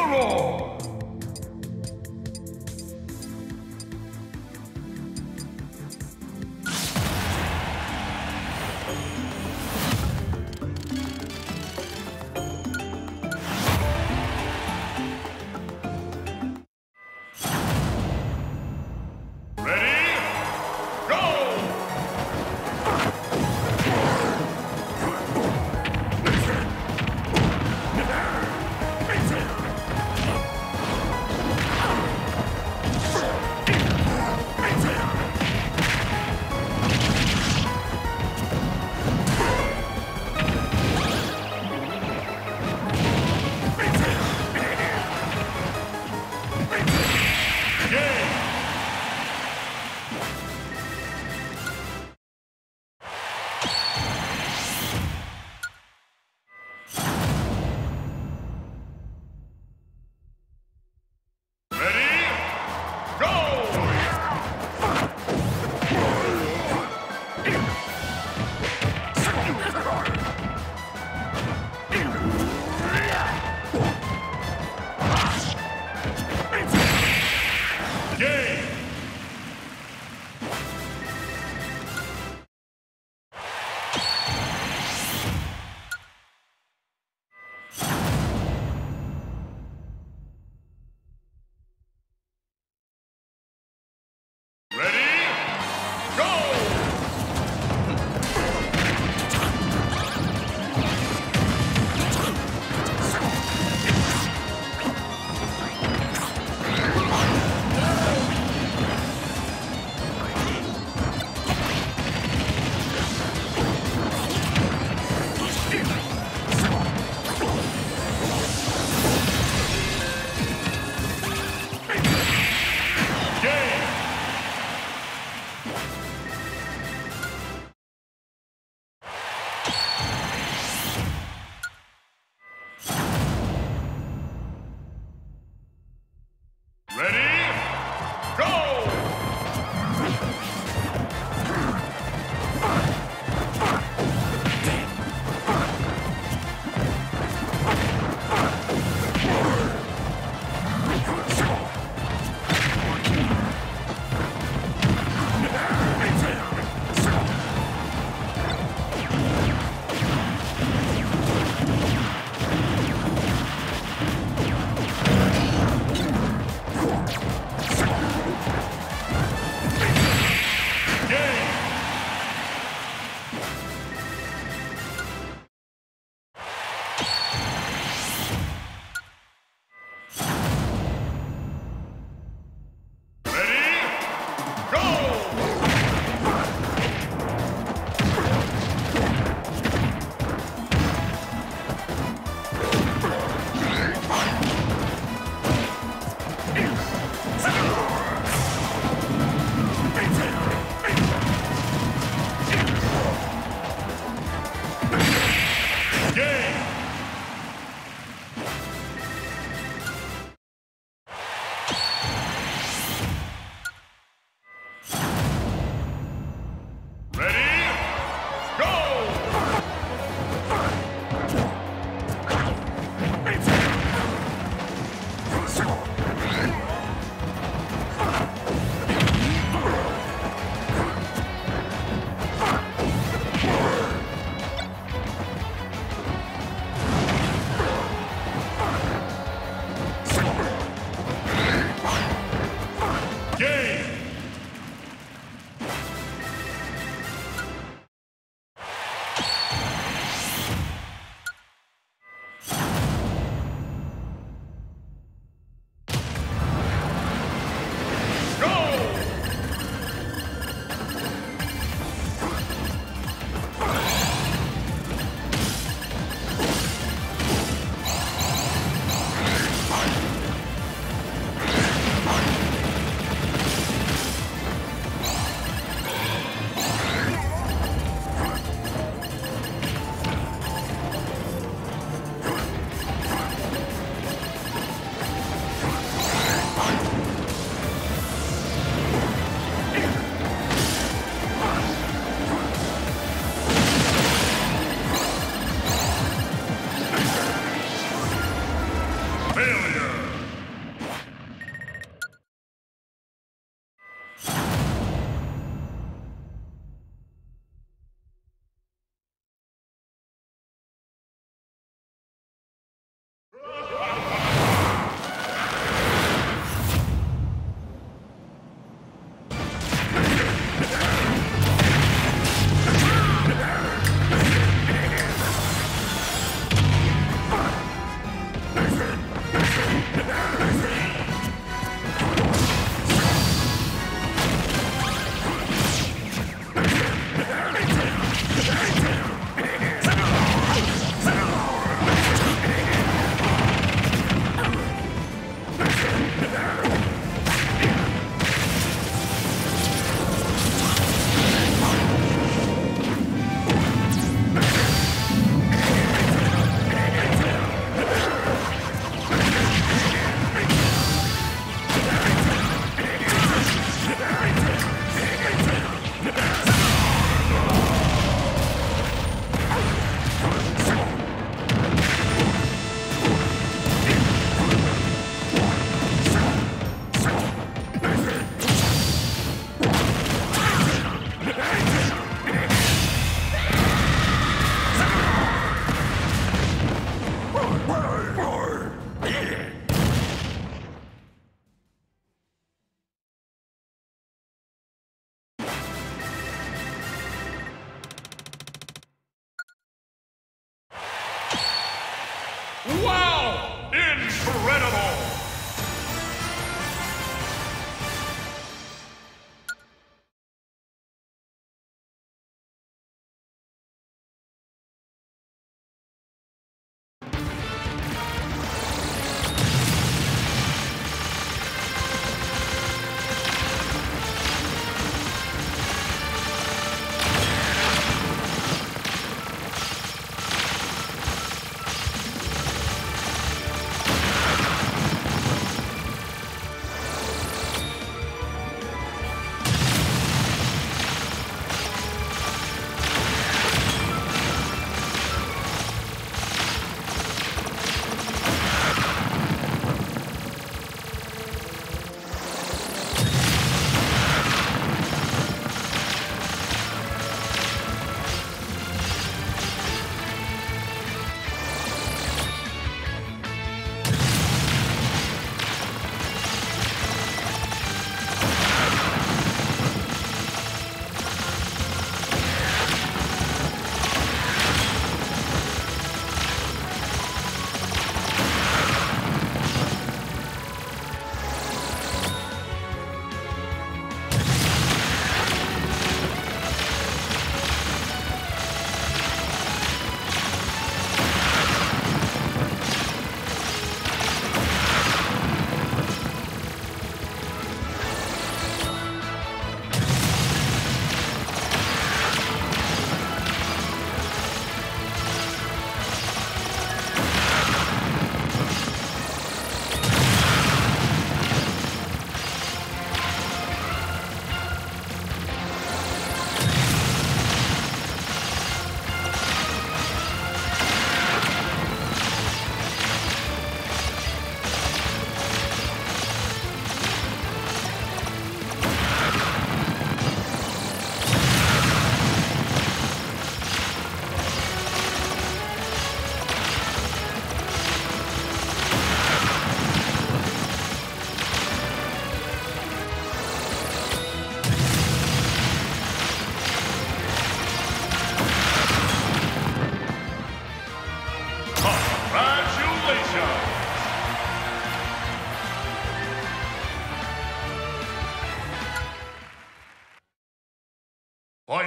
Furore! Ready? Yeah. Wow! Incredible!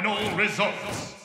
Final results.